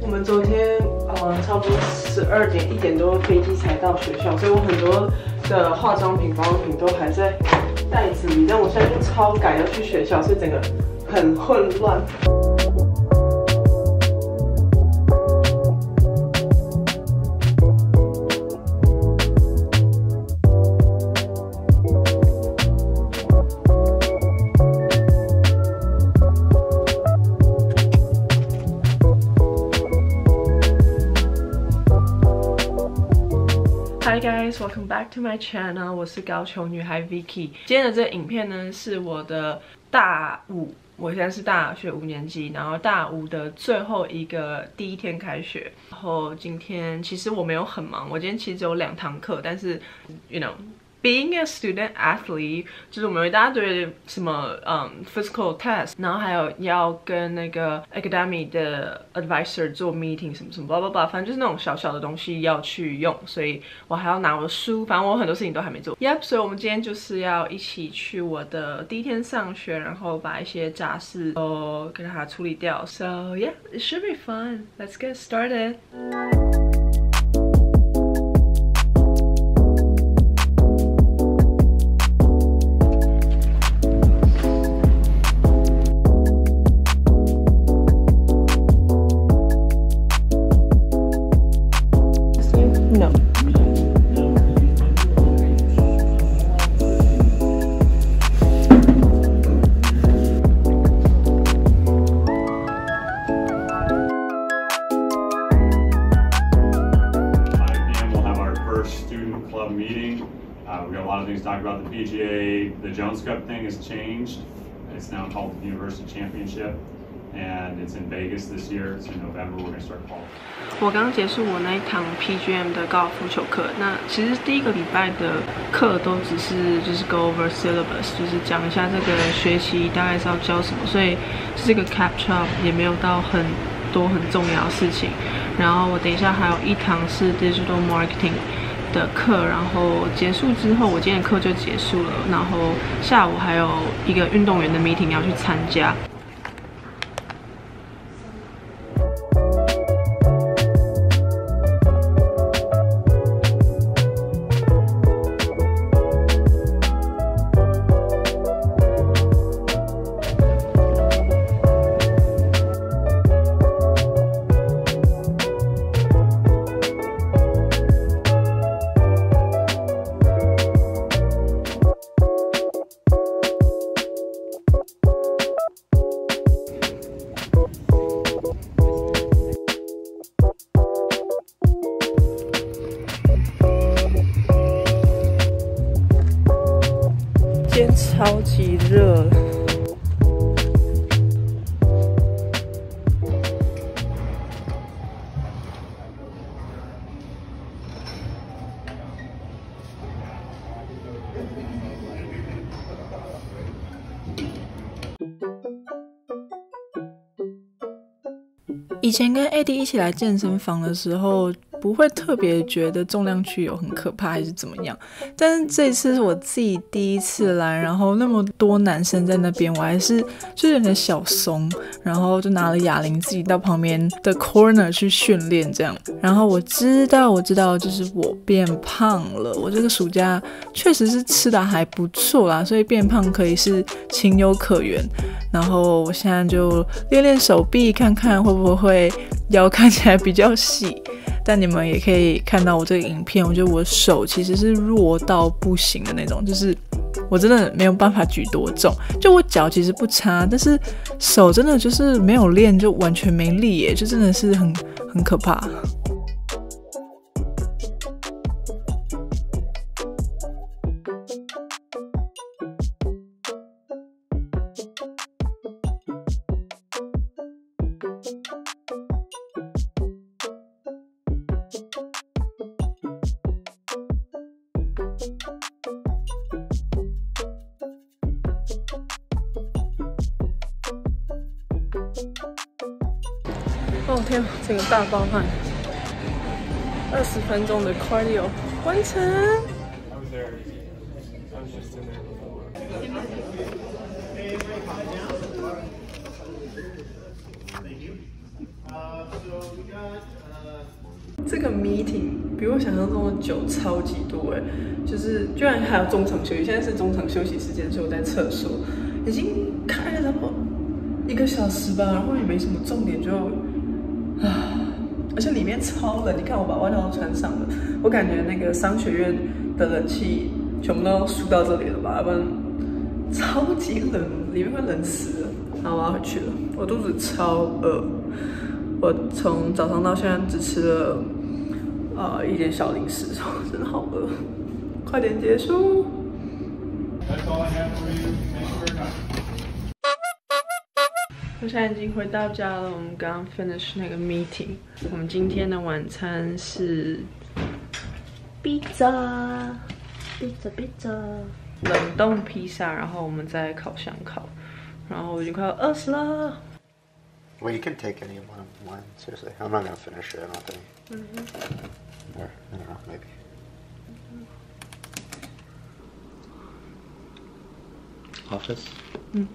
我们昨天呃差不多十二点一点多飞机才到学校，所以我很多的化妆品、保养品都还在袋子里，但我现在就超赶要去学校，所以整个很混乱。Welcome back to my channel。我是高雄女孩 Vicky。今天的这个影片呢，是我的大五，我现在是大学五年级，然后大五的最后一个第一天开学。然后今天其实我没有很忙，我今天其实只有两堂课，但是，you know。Being a student athlete，就是我们有一大堆什么嗯、um, physical test，然后还有要跟那个 academy 的 advisor 做 meeting 什么什么，blah blah blah，反正就是那种小小的东西要去用，所以我还要拿我的书，反正我很多事情都还没做。Yep，所以我们今天就是要一起去我的第一天上学，然后把一些杂事都给它处理掉。So yeah，it should be fun. Let's get started. To talk about. The PGA, the Jones Cup thing has changed. It's now called the University Championship, And it's in Vegas this year, it's in November when I start Paul. 我刚刚结束我那一堂 PGM 的高尔夫球课，那其实第一个礼拜的课都只是就是 go over syllabus，就是讲一下这个学期大概是要教什么。所以这个 capture 也没有到很多很重要的事情，然后我等一下还有一堂是 digital marketing 的课，然后结束之后我今天的课就结束了，然后下午还有一个运动员的 meeting 要去参加。天超级热。以前跟 AD 一起来健身房的时候，不会特别觉得重量区有很可怕还是怎么样，但是这次是我自己第一次来，然后那么多男生在那边，我还是就有点小怂，然后就拿了哑铃自己到旁边的 corner 去训练这样。然后我知道，我知道，就是我变胖了，我这个暑假确实是吃的还不错啦，所以变胖可以是情有可原。然后我现在就练练手臂，看看会不会 腰看起来比较细。但你们也可以看到我这个影片，我觉得我手其实是弱到不行的那种，就是我真的没有办法举多重。就我脚其实不差，但是手真的就是没有练就完全没力耶，就真的是很很可怕。哦天，整个大爆汗，二十分钟的 cardio 完成。这个 meeting 比我想象中的久超级多哎，就是居然还有中场休息，现在是中场休息时间，所以我在厕所，已经开了差不多一个小时吧，然后也没什么重点，就，啊而且里面超冷，你看我把外套都穿上了，我感觉那个商学院的冷气全部都输到这里了吧，要不然超级冷，里面会冷死了。好，我要回去了，我肚子超饿，我从早上到现在只吃了。啊，一点小零食，真的好饿，快点结束。我现在已经回到家了，我们刚刚 finish 那个 meeting。我们今天的晚餐是 pizza，pizza，pizza，冷冻披萨，然后我们在烤箱烤，然后我已经快要饿死了。Well, you can take any one of mine. Seriously, I'm not gonna finish it. I don't think. Mm-hmm. Or I don't know, maybe. Office. Mm.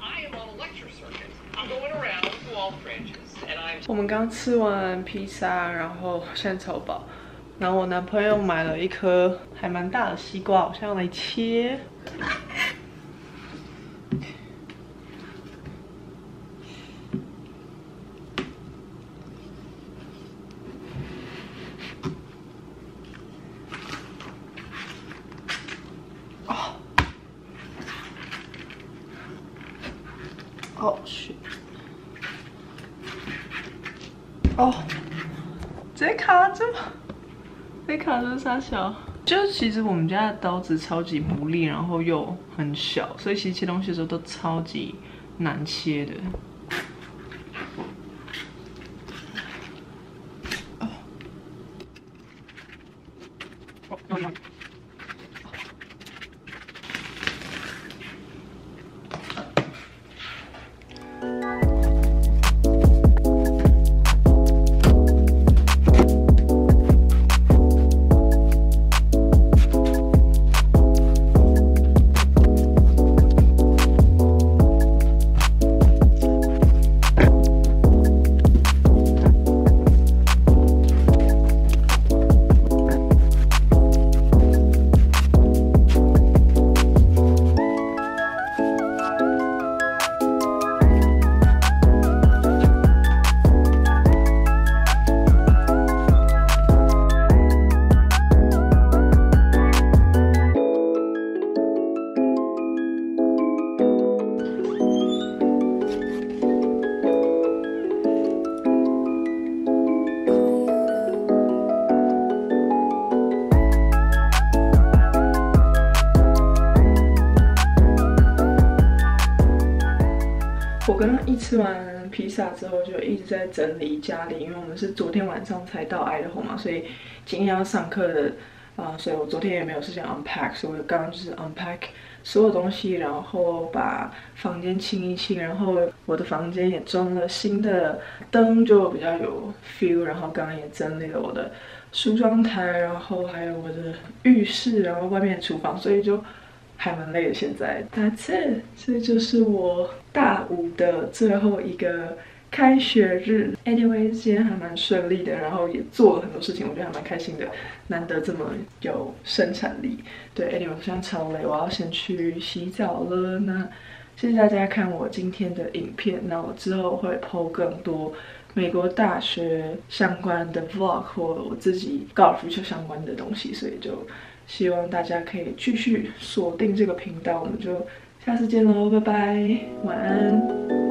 I am on a lecture circuit. I'm going around to all the branches, and I'm. 我们刚吃完披萨，然后现在超饱。然后我男朋友买了一颗还蛮大的西瓜，我现在要来切。哦，哦，直接，卡住。被卡住啥小？就其实我们家的刀子超级不利，然后又很小，所以其实切东西的时候都超级难切的。我刚刚一吃完披萨之后，就一直在整理家里，因为我们是昨天晚上才到爱德华嘛，所以今天要上课的啊，所以我昨天也没有时间 unpack，所以我刚刚就是 unpack 所有东西，然后把房间清一清，然后我的房间也装了新的灯，就比较有 feel，然后刚刚也整理了我的梳妆台，然后还有我的浴室，然后外面的厨房，所以就。还蛮累的，现在。That's it，这就是我大五的最后一个开学日。Anyway，今天还蛮顺利的，然后也做了很多事情，我觉得还蛮开心的。难得这么有生产力。对，Anyway，我现在超累，我要先去洗澡了。那谢谢大家看我今天的影片。那我之后会 PO 更多美国大学相关的 Vlog 或我自己高尔夫球相关的东西，所以就。希望大家可以继续锁定这个频道，我们就下次见喽，拜拜，晚安。